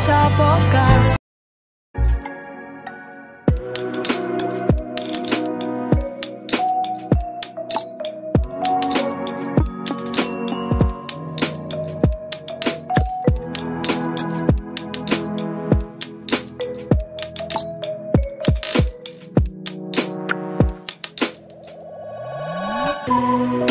top of cars. Thank